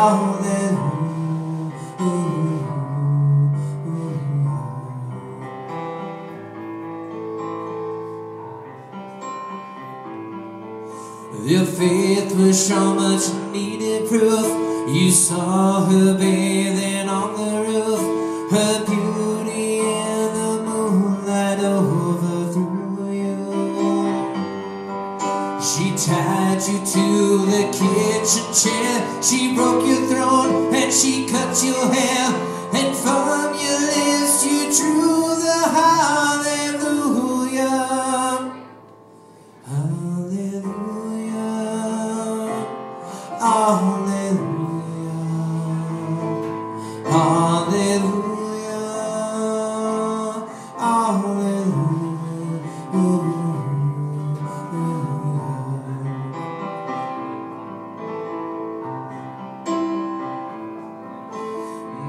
Your faith was so much needed proof. You saw her bathing on the roof, her beauty tied you to the kitchen chair, she broke your throne and she cut your hair, and from your lips you drew the hallelujah. Hallelujah. Hallelujah. Hallelujah.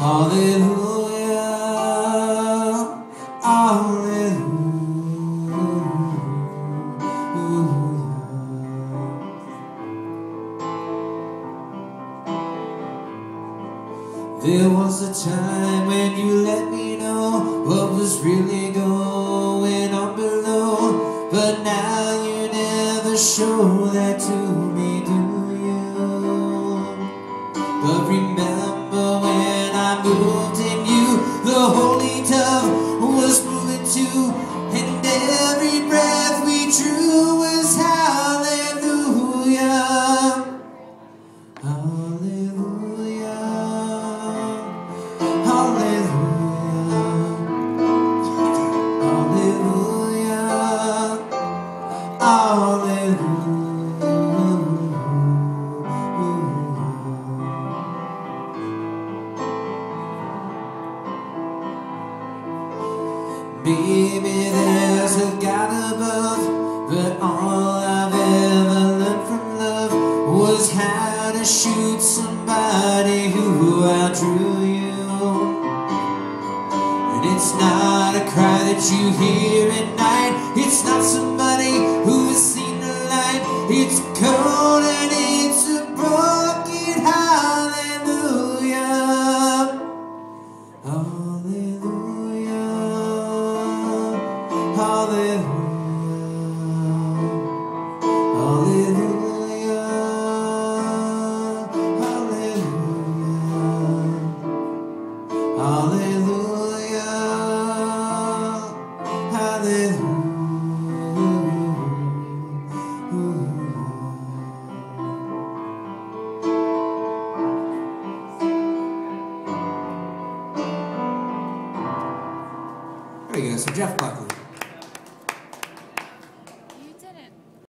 Hallelujah. Hallelujah. There was a time when you let me know what was really going on below, but now you never show that to me, in you, the holy dove was moving too, and every breath we drew was hallelujah. Hallelujah. Hallelujah. Maybe there's a God above, but all I've ever learned from love was how to shoot somebody who outdrew you. And it's not a cry that you hear at night. It's not somebody who has seen the light. It's cold and There you Jeff Buckley.